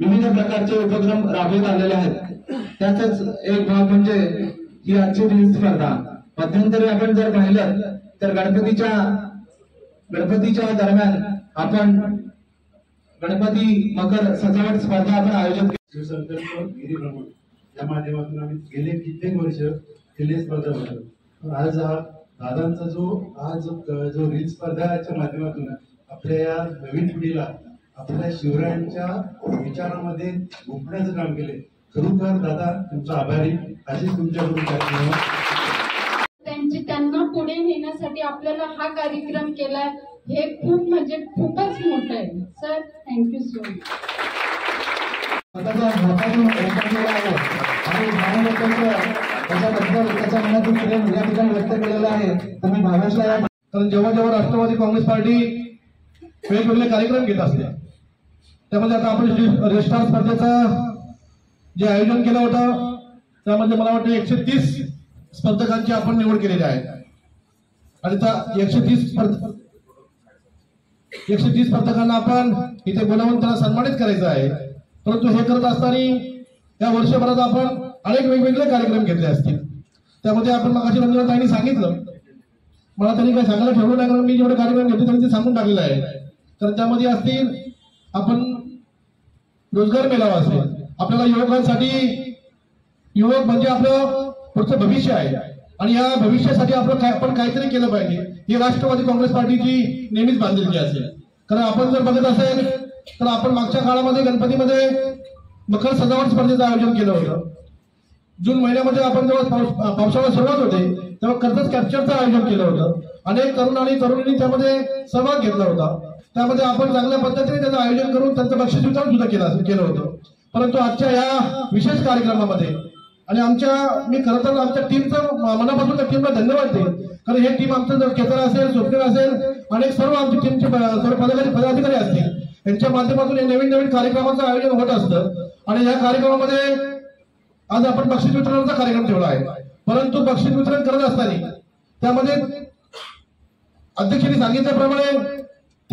विविध प्रकारचे उपक्रम राबवत आलेले आहेत. त्याचाच एक भाग म्हणजे ही आजची रील स्पर्धा. मध्यंतरी आपण जर पाहिलं तर गणपतीच्या गणपतीच्या दरम्यान आपण गणपती मकर सजावट स्पर्धा आपण आयोजित केली. या माध्यमातून आम्ही गेले कित्येक वर्ष केले स्पर्धा भरतो आज हा दादांचा जो आज जो रील स्पर्धाच्या माध्यमातून आपल्या या नवीन पिढीला आपल्या शिवरायांच्या विचारामध्ये गुंफण्याचं काम केले खरोखर दादा तुमचा आभारी. अशीच तुमच्याकडून. त्यांची त्यांना पुढे नेण्यासाठी आपल्याला हा कार्यक्रम केलाय. हे खूप म्हणजे खूपच मोठं आहे. सर थँक्यू सो मच त्याच्याबद्दल त्याच्या मनातून प्रेम या ठिकाणी व्यक्त केलेलं आहे. तर मी भावेशला कारण जेव्हा जेव्हा राष्ट्रवादी काँग्रेस पार्टी वेगवेगळे कार्यक्रम घेत असते. त्यामध्ये आता आपण रि- रिस्टार स्पर्धेचं जे आयोजन केलं होतं त्यामध्ये मला वाटतं एकशे तीस स्पर्धकांची आपण निवड केलेली आहे. आणि त्या एकशे तीस स्पर्ध एकशे तीस स्पर्धकांना आपण इथे बोलावून त्यांना सन्मानित करायचं आहे. परंतु हे करत असताना या वर्षभरात आपण अनेक वेगवेगळे कार्यक्रम घेतले असतील. त्यामध्ये आपण मगाशी रंजनाताईंनी सांगितलं. मला त्यांनी काही सांगायला ठेवलं नाही कारण मी जेवढे कार्यक्रम घेतले त्यांनी ते सांगून टाकलेलं आहे. तर त्यामध्ये असतील आपण रोजगार मेळावा असेल. आपल्याला युवकांसाठी युवक म्हणजे आपलं पुढचं भविष्य आहे. आणि या भविष्यासाठी आपलं काय आपण काहीतरी केलं पाहिजे. ही राष्ट्रवादी काँग्रेस पार्टीची नेहमीच बांधिलकी असेल. कारण आपण जर बघत असेल तर आपण मागच्या काळामध्ये गणपतीमध्ये मकर सजावट स्पर्धेचं आयोजन केलं होतं. जून महिन्यामध्ये आपण जेव्हा पावसाळा सुरुवात होते तेव्हा कर्जत कॅप्चरचं आयोजन केलं होतं. अनेक तरुण आणि तरुणींनी त्यामध्ये सहभाग घेतला होता. त्यामध्ये आपण चांगल्या पद्धतीने त्याचं आयोजन करून त्यांचं बक्षीस वितरण सुद्धा केलं केलं होतं. परंतु आजच्या या विशेष कार्यक्रमामध्ये आणि आमच्या मी खरं तर आमच्या टीमचं मनापासून त्या टीमला धन्यवाद देईन. कारण हे टीम आमचं जर केसर असेल स्वप्नेर असेल अनेक सर्व आमची टीमचे सर्व पदाधिकारी पदाधिकारी असतील. यांच्या माध्यमातून हे नवीन नवीन कार्यक्रमाचं आयोजन होत असतं. आणि या कार्यक्रमामध्ये आज आपण बक्षीस वितरणाचा कार्यक्रम ठेवला आहे. परंतु बक्षीस वितरण करत असताना त्यामध्ये अध्यक्षांनी सांगितल्याप्रमाणे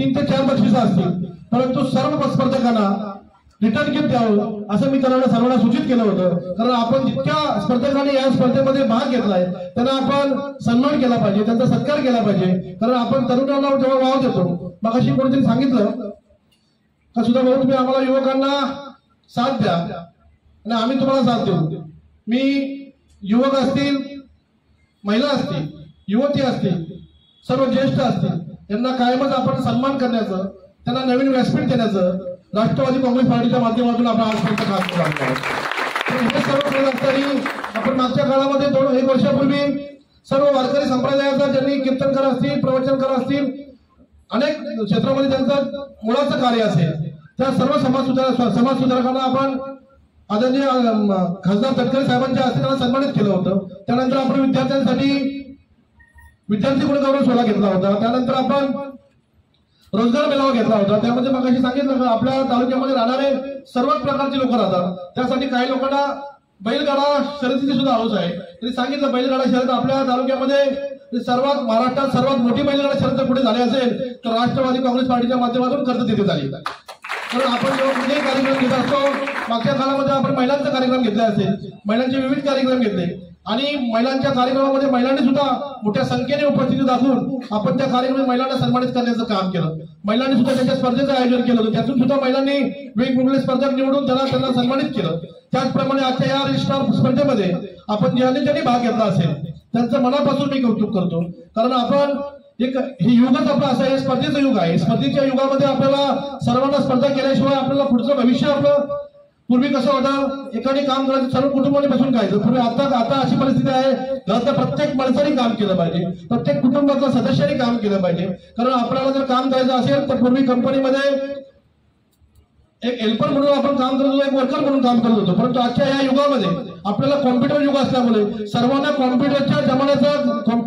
तीन ते चार बक्षिसं असतील. परंतु सर्व स्पर्धकांना रिटर्न गिफ्ट द्यावं असं मी त्यांना सर्वांना सूचित केलं होतं. कारण आपण जितक्या स्पर्धकांनी या स्पर्धेमध्ये भाग घेतलाय त्यांना आपण सन्मान केला पाहिजे त्यांचा सत्कार केला पाहिजे. कारण आपण तरुणांना जेव्हा वाव देतो मग अशी कोणीतरी सांगितलं का सुद्धा भाऊ तुम्ही आम्हाला युवकांना साथ द्या. आणि आम्ही तुम्हाला साथ देऊ. मी युवक असतील महिला असतील युवती असतील सर्व ज्येष्ठ असतील यांना कायमच आपण सन्मान करण्याचं त्यांना नवीन व्यासपीठ देण्याचं राष्ट्रवादी काँग्रेस पार्टीच्या माध्यमातून आपण आजपर्यंत काम करत हे सर्व करत असताना आपण मागच्या काळामध्ये दोन एक वर्षापूर्वी सर्व वारकरी संप्रदायाचा ज्यांनी कीर्तनकार असतील प्रवचनकार असतील अनेक क्षेत्रामध्ये त्यांचं मुळाचं कार्य असेल त्या सर्व समाज सुधारक समाज सुधारकांना आपण आदरणीय खासदार तटकरे साहेबांच्या हस्ते त्यांना सन्मानित केलं होतं. त्यानंतर आपण विद्यार्थ्यांसाठी विद्यार्थी गुण गौरव सोहळा घेतला होता? त्यानंतर आपण रोजगार मेळावा घेतला होता. त्यामध्ये मग सांगितलं का आपल्या तालुक्यामध्ये राहणारे सर्वच प्रकारचे लोक राहतात. त्यासाठी काही लोकांना बैलगाडा शर्यतीची सुद्धा हौस आहे. त्यांनी सांगितलं बैलगाडा शर्यत आपल्या तालुक्यामध्ये सर्वात महाराष्ट्रात सर्वात मोठी बैलगाडा शर्यत पुढे झाली असेल तर राष्ट्रवादी काँग्रेस पार्टीच्या माध्यमातून कर्ज तिथे झाली. कारण आपण जेव्हा कुठेही कार्यक्रम घेत असतो मागच्या काळामध्ये आपण महिलांचा कार्यक्रम घेतला असेल. महिलांचे विविध कार्यक्रम घेतले. आणि महिलांच्या कार्यक्रमामध्ये महिलांनी सुद्धा मोठ्या संख्येने उपस्थिती दाखवून आपण त्या कार्यक्रमात महिलांना सन्मानित करण्याचं काम केलं. महिलांनी सुद्धा त्याच्या स्पर्धेचं आयोजन केलं होतं. त्यातून सुद्धा महिलांनी वेगवेगळे स्पर्धक निवडून त्यांना त्यांना सन्मानित केलं. त्याचप्रमाणे आजच्या या रजिस्ट्रार स्पर्धेमध्ये आपण ज्यांनी ज्यांनी भाग घेतला असेल त्यांचं मनापासून मी कौतुक करतो. कारण आपण एक हे युगच आपलं असं आहे स्पर्धेचं युग आहे. स्पर्धेच्या युगामध्ये आपल्याला सर्वांना स्पर्धा केल्याशिवाय आपल्याला पुढचं भविष्य आपलं पूर्वी कसं होतं एकाने काम करायचं सर्व कुटुंबाने बसून खायचं पूर्वी आता आता अशी परिस्थिती आहे घरातल्या प्रत्येक माणसाने काम केलं पाहिजे. प्रत्येक कुटुंबातल्या सदस्याने काम केलं पाहिजे. कारण आपल्याला जर काम करायचं असेल तर पूर्वी कंपनीमध्ये एक हेल्पर म्हणून आपण काम करत होतो एक वर्कर म्हणून काम करत होतो. परंतु आजच्या या युगामध्ये आपल्याला कॉम्प्युटर युग असल्यामुळे सर्वांना कॉम्प्युटरच्या जमान्याचा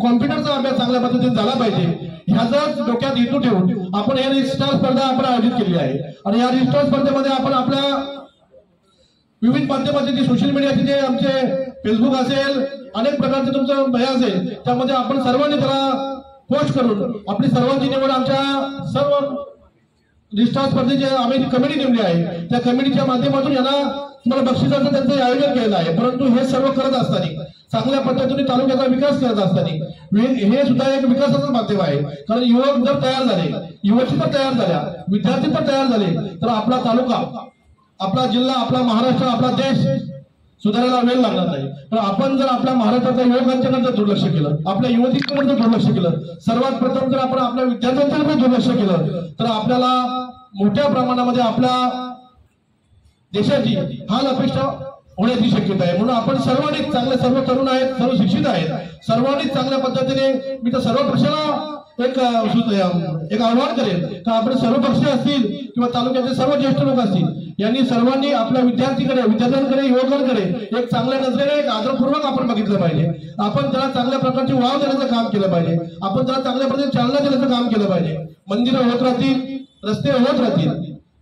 कॉम्प्युटरचा अभ्यास चांगल्या पद्धतीने झाला पाहिजे. ह्याचाच डोक्यात हेतू ठेवून आपण या रजिस्ट्रार स्पर्धा आपण आयोजित केली आहे. आणि या रजिस्ट्रार स्पर्धेमध्ये आपण आपल्या विविध माध्यमाचे जे सोशल मीडियाचे जे आमचे फेसबुक असेल अनेक प्रकारचे तुमचं भय असेल त्यामध्ये आपण सर्वांनी त्याला पोस्ट करून आपली सर्वांची निवड आमच्या सर्व निष्ठा स्पर्धेची आम्ही कमिटी नेमली आहे त्या कमिटीच्या माध्यमातून यांना तुम्हाला बक्षिसाचं त्यांचं आयोजन केलेलं आहे. परंतु हे सर्व करत असताना चांगल्या पद्धतीने तालुक्याचा विकास करत असताना हे सुद्धा एक विकासाचं माध्यम आहे. कारण युवक जर तयार झाले युवती तर तयार झाल्या विद्यार्थी तर तयार झाले तर आपला तालुका आपला जिल्हा आपला महाराष्ट्र आपला देश सुधारायला वेळ लागणार नाही. पण आपण जर आपल्या महाराष्ट्राच्या युवकांच्याकडे जर दुर्लक्ष केलं आपल्या युवतींकडे जर दुर्लक्ष केलं सर्वात प्रथम जर आपण आपल्या विद्यार्थ्यांच्याकडे दुर्लक्ष केलं तर आपल्याला मोठ्या प्रमाणामध्ये आपल्या देशाची हाल अपेक्षा होण्याची शक्यता आहे. म्हणून आपण सर्वांनीच चांगले सर्व तरुण आहेत सर्व शिक्षित आहेत. सर्वांनीच चांगल्या पद्धतीने मी तर सर्व पक्षाला एक एक आव्हान करेल का आपण सर्व पक्ष असतील किंवा तालुक्याचे सर्व ज्येष्ठ लोक असतील यांनी सर्वांनी आपल्या विद्यार्थीकडे विद्यार्थ्यांकडे युवकांकडे एक चांगल्या नजरेने एक आदरपूर्वक आपण बघितलं पाहिजे. आपण त्याला चांगल्या प्रकारची वाव देण्याचं काम केलं पाहिजे. आपण त्याला चांगल्या पद्धतीने चालना देण्याचं काम केलं पाहिजे. मंदिरं होत राहतील रस्ते होत राहतील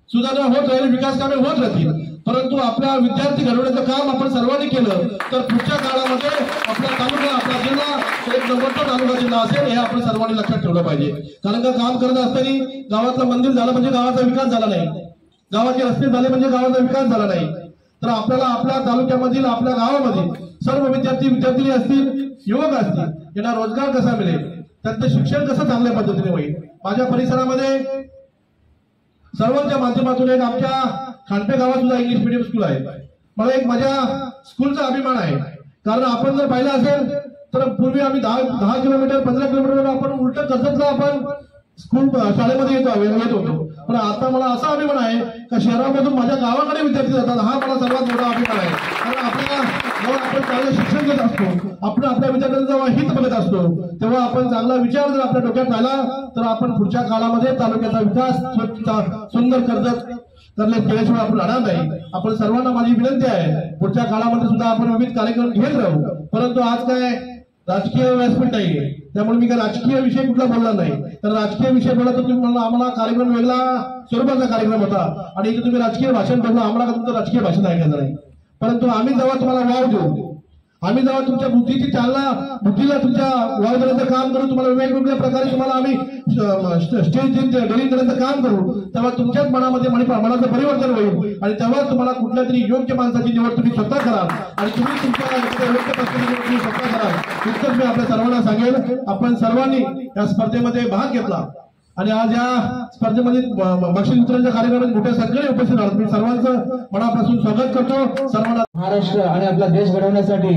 सुधारणा होत राहील विकास कामे होत राहतील. परंतु आपल्या विद्यार्थी घडवण्याचं काम आपण सर्वांनी केलं तर पुढच्या काळामध्ये आपला तालुका आपला जिल्हा एक नंबरचा तालुका जिल्हा असेल हे आपण सर्वांनी लक्षात ठेवलं पाहिजे. कारण का काम करत असताना गावातलं मंदिर झालं म्हणजे गावाचा विकास झाला नाही. गावाचे रस्ते झाले म्हणजे गावाचा विकास झाला नाही. तर आपल्याला आपल्या तालुक्यामधील आपल्या गावामधील सर्व विद्यार्थी विद्यार्थिनी असतील युवक असतील यांना रोजगार कसा मिळेल? त्यांचं शिक्षण कसं चांगल्या पद्धतीने होईल? माझ्या परिसरामध्ये सर्वांच्या माध्यमातून एक आमच्या खांडपे गावात सुद्धा इंग्लिश मिडियम स्कूल आहे. मला एक माझ्या स्कूलचा अभिमान आहे. कारण आपण जर पाहिलं असेल तर पूर्वी आम्ही दहा दहा किलोमीटर पंधरा किलोमीटर आपण उलट कर्जतला आपण स्कूल शाळेमध्ये येतो येत होतो. पण आता मला असा अभिमान आहे का शहरामधून माझ्या गावाकडे विद्यार्थी जातात हा मला सर्वात मोठा अभिमान आहे. कारण आपल्या जेव्हा आपण चांगलं शिक्षण घेत असतो आपण आपल्या विद्यार्थ्यांचं जेव्हा हित बघत असतो तेव्हा आपण चांगला विचार जर आपल्या डोक्यात आला तर आपण पुढच्या काळामध्ये तालुक्याचा विकास सुंदर करत करले केल्याशिवाय आपण राहणार नाही. आपण सर्वांना माझी विनंती आहे. पुढच्या काळामध्ये सुद्धा आपण विविध कार्यक्रम घेत राहू. परंतु आज काय राजकीय व्यासपीठ नाहीये. त्यामुळे मी काय राजकीय विषय कुठला बोलला नाही. तर राजकीय विषय बोला तर तुम्ही म्हणला आम्हाला कार्यक्रम वेगळा स्वरूपाचा कार्यक्रम होता. आणि इथे तुम्ही राजकीय भाषण बोलला आम्हाला तुमचं राजकीय भाषण ऐकायचं नाही. परंतु आम्ही जेव्हा तुम्हाला वाव देऊ आम्ही जेव्हा तुमच्या बुद्धीची चालना बुद्धीला तुमच्या वाव देण्याचं काम करू तुम्हाला वेगवेगळ्या प्रकारे तुम्हाला आम्ही स्टेज डेलिंग करण्याचं काम करू तेव्हा तुमच्याच मनामध्ये मनाचं परिवर्तन होईल आणि तेव्हा तुम्हाला कुठल्या तरी योग्य माणसाची निवड तुम्ही स्वतः कराल आणि तुम्ही तुमच्या योग्य पद्धतीने तुम्ही स्वतः कराल. इतकंच मी आपल्या सर्वांना सांगेल आपण सर्वांनी या स्पर्धेमध्ये भाग घेतला. आणि आज या स्पर्धेमध्ये बक्षीस मित्रांच्या कार्यक्रमात मोठ्या संख्येने उपस्थित आहोत. मी सर्वांचं मनापासून स्वागत करतो. सर्वांना महाराष्ट्र आणि आपला देश घडवण्यासाठी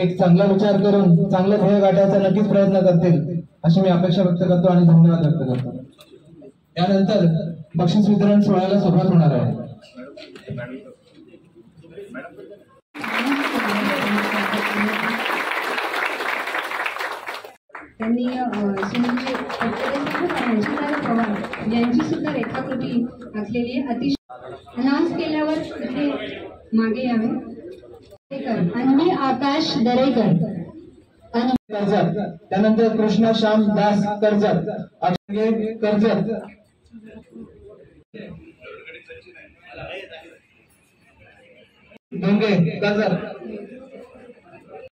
एक चांगला विचार करून चांगलं ध्येय गाठायचा नक्कीच प्रयत्न करतील अशी मी अपेक्षा व्यक्त करतो आणि धन्यवाद व्यक्त करतो. यानंतर बक्षीस वितरण सोहळ्याला सुरुवात होणार आहे. त्यांनी पवार यांची सुद्धा रेखाकृती असलेली आहे. अतिशय अनाउन्स केल्यावर इथे मागे यावे. अन्वी आकाश दरेकर. कर्जत. त्यानंतर कृष्णा श्याम दास कर्जत. कर्जत. डोंगे कर्जत.